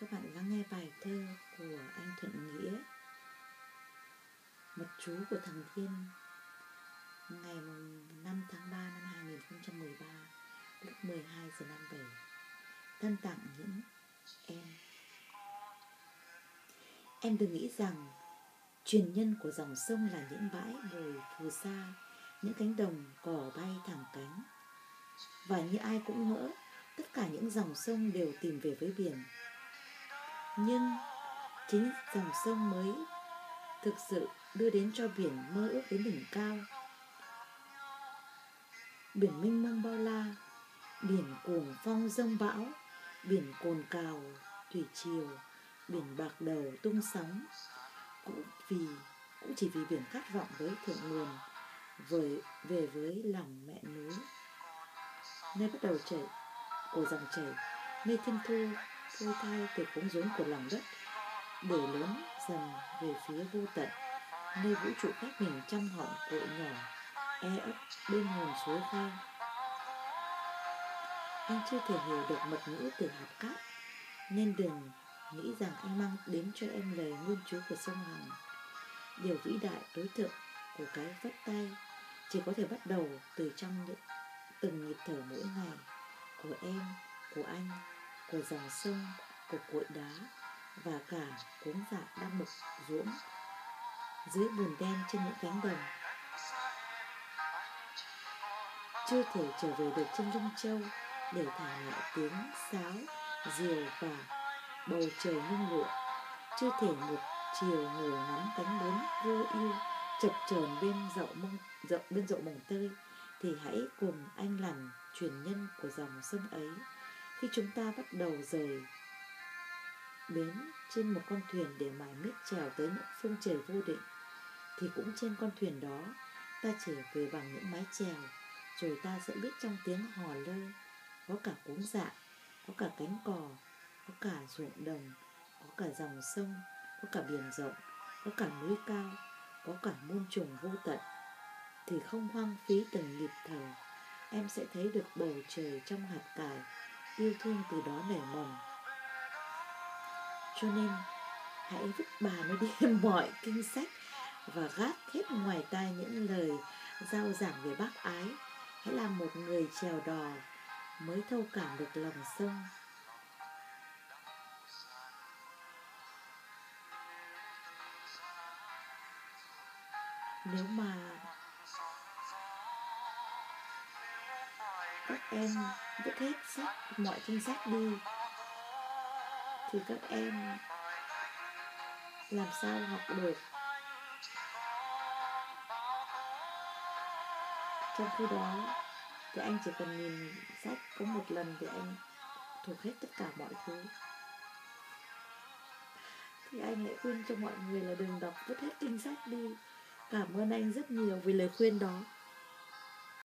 các bạn lắng nghe bài thơ của anh Thuận Nghĩa. Mật chú của thằng Thiên, Ngày 5 tháng 3 năm 2013 Lúc 12 giờ 57 Thân tặng những em. Em đừng nghĩ rằng Truyền nhân của dòng sông là những bãi bồi phù sa, Những cánh đồng cỏ bay thẳng cánh. Và như ai cũng ngỡ, Tất cả những dòng sông đều tìm về với biển nhưng chính dòng sông mới thực sự đưa đến cho biển mơ ước đến đỉnh cao. Biển mênh mông bao la, biển cuồng phong rông bão, biển cồn cào, thủy triều, biển bạc đầu tung sóng. Cũng vì, cũng chỉ vì biển khát vọng với thượng nguồn, với, về với lòng mẹ núi. Nơi bắt đầu chảy, của dòng chảy nơi thiên thu phôi thai từ cống rốn của lòng đất. Để lớn dần về phía vô tận, nơi vũ trụ cách mình trăm họn cội nhỏ e ấp bên nguồn suối khai anh chưa thể hiểu được mật ngữ từ hạt cát, nên đừng nghĩ rằng anh mang đến cho em lời nguyên chú của sông hằng. Điều vĩ đại đối tượng của cái vất tay chỉ có thể bắt đầu từ trong những từng nhịp thở mỗi ngày của em, của anh của dòng sông, của cội đá và cả cuống dạ đang mực ruỗng dưới bùn đen trên những cánh đồng. Chưa thể trở về được trên lưng châu để thả lại tiếng sáo, diều và bầu trời nhung lụa. Chưa thể một chiều ngồi ngắm cánh bướm vô yêu chập chờn bên dậu mông dậu bên dậu mồng tơi thì hãy cùng anh làm truyền nhân của dòng sông ấy khi chúng ta bắt đầu rời bến trên một con thuyền để mải miết trèo tới những phương trời vô định, thì cũng trên con thuyền đó, ta trở về bằng những mái chèo, rồi ta sẽ biết trong tiếng hò lơ, có cả cuống dạ có cả cánh cò, có cả ruộng đồng, có cả dòng sông, có cả biển rộng, có cả núi cao, có cả muôn trùng vô tận. Thì không hoang phí từng nhịp thở, em sẽ thấy được bầu trời trong hạt cải yêu thương từ đó nảy mầm. Cho nên, hãy vứt bà nó đi mọi kinh sách và gác hết ngoài tai những lời giao giảng về bác ái. Hãy làm một người trèo đò mới thâu cảm được lòng sông. Nếu mà các em vứt hết sách mọi kinh sách đi. Thì các em làm sao học được? Trong khi đó, thì anh chỉ cần nhìn sách có một lần thì anh thuộc hết tất cả mọi thứ. Thì anh lại khuyên cho mọi người là đừng đọc vứt hết kinh sách đi. Cảm ơn anh rất nhiều vì lời khuyên đó.